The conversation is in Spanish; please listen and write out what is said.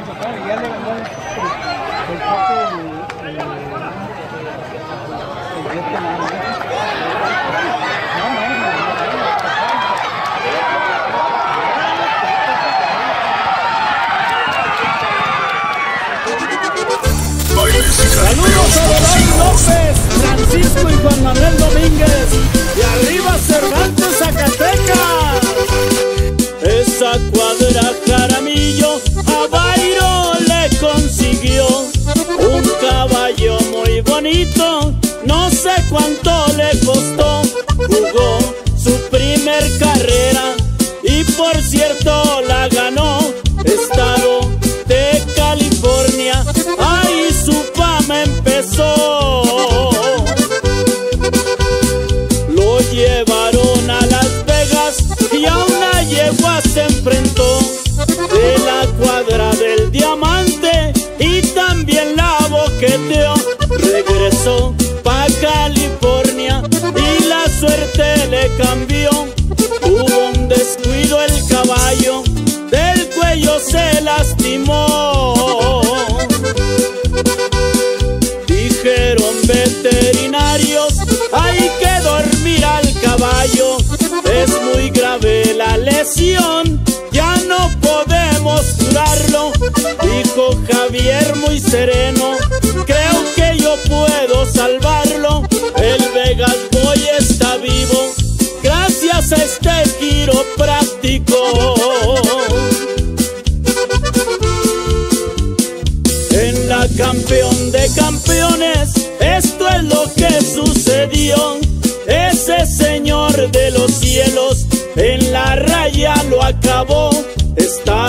de chocar, ya le ganó el, Saludos a López, Francisco y Juan Manuel Domínguez. Sé cuánto le costó. Jugó su primer carrera y por cierto la ganó. Estado de California, ahí su fama empezó. Lo llevaron a Las Vegas y a una yegua se enfrentó de la cuadra del diamante y también la boqueteó. Pa' California y la suerte le cambió. Hubo un descuido el caballo, del cuello se lastimó. Dijeron veterinarios, hay que dormir al caballo. Es muy grave la lesión, ya no podemos curarlo. Dijo Javier muy sereno, puedo salvarlo. El Vegas Boy está vivo, gracias a este quiropráctico. En la campeón de campeones, esto es lo que sucedió. Ese señor de los cielos en la raya lo acabó. Estado